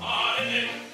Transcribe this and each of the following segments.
Alleluia.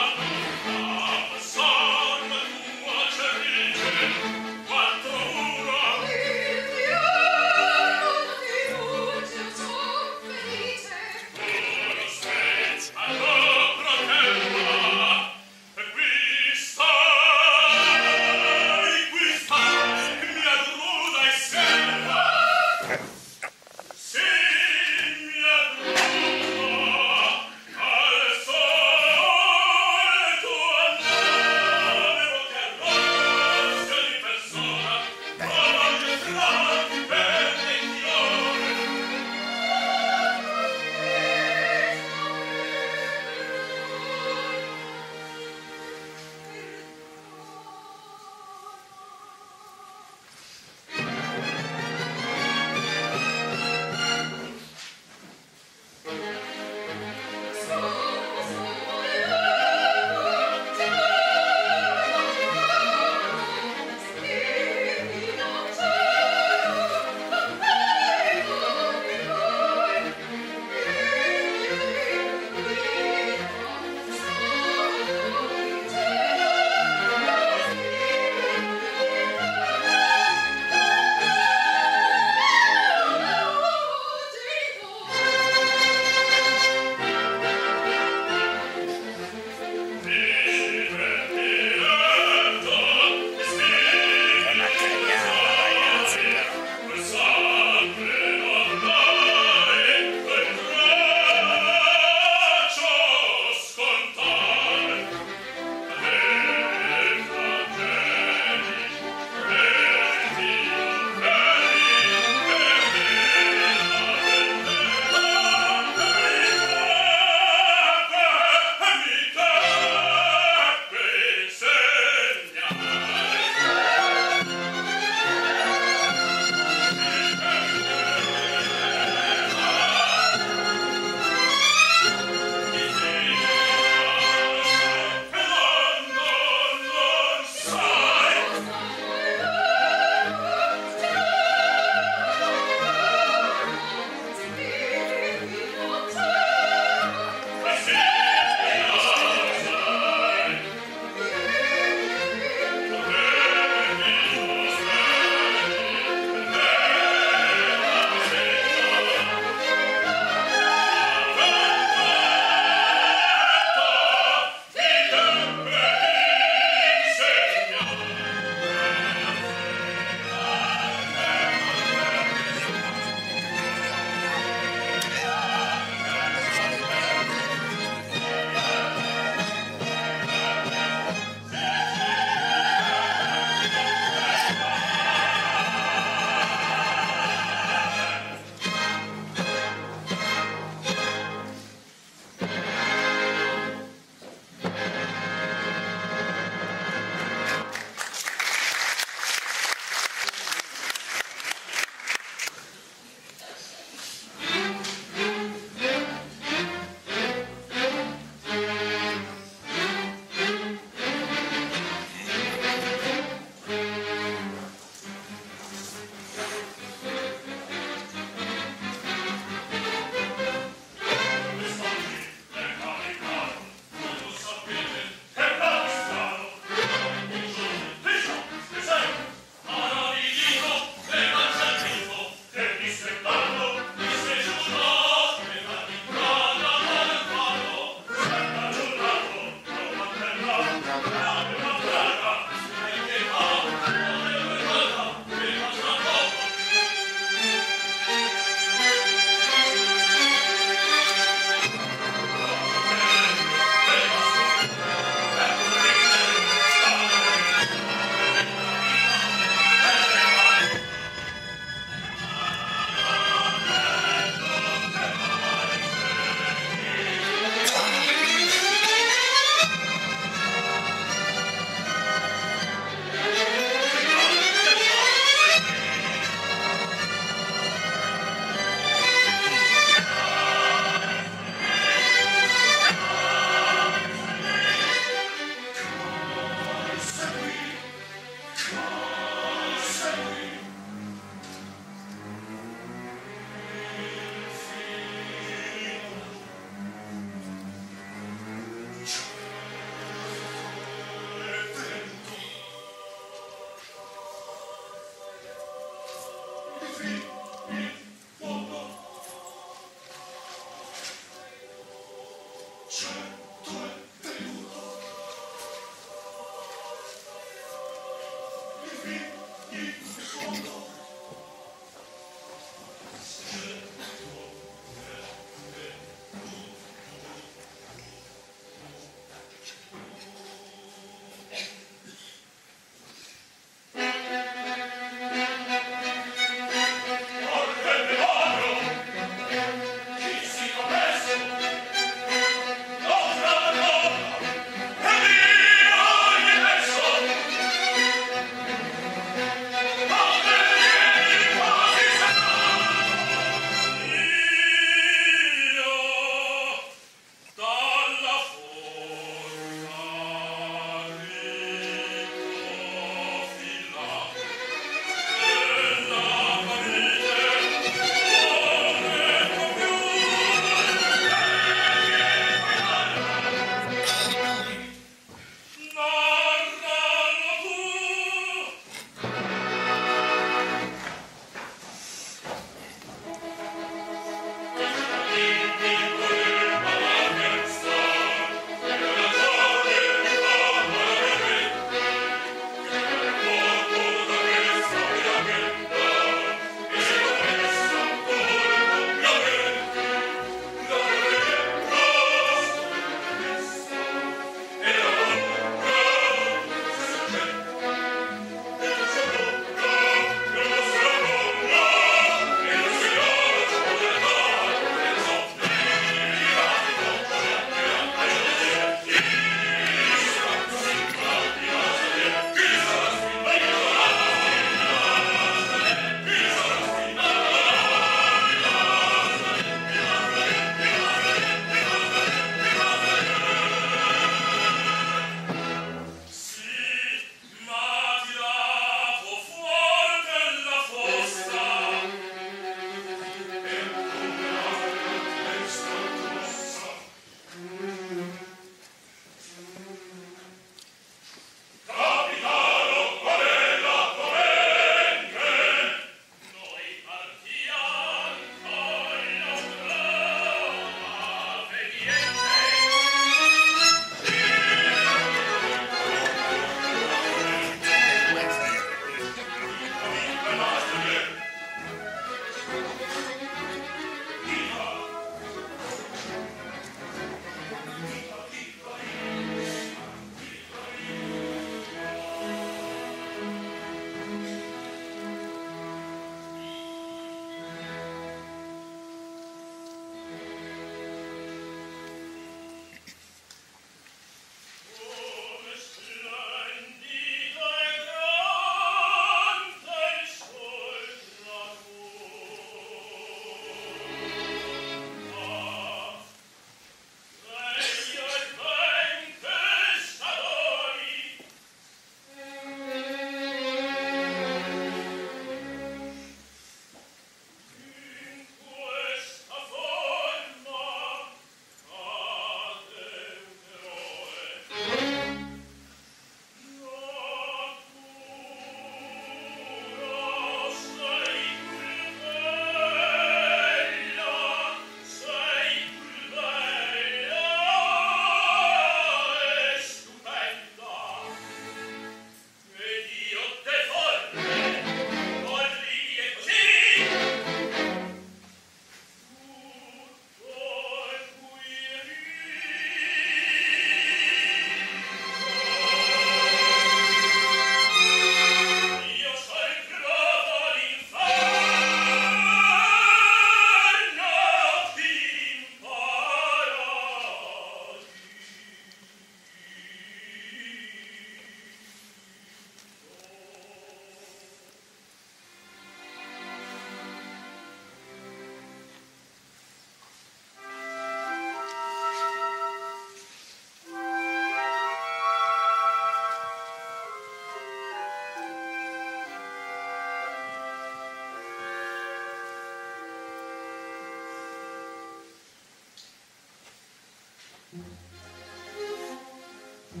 Yeah.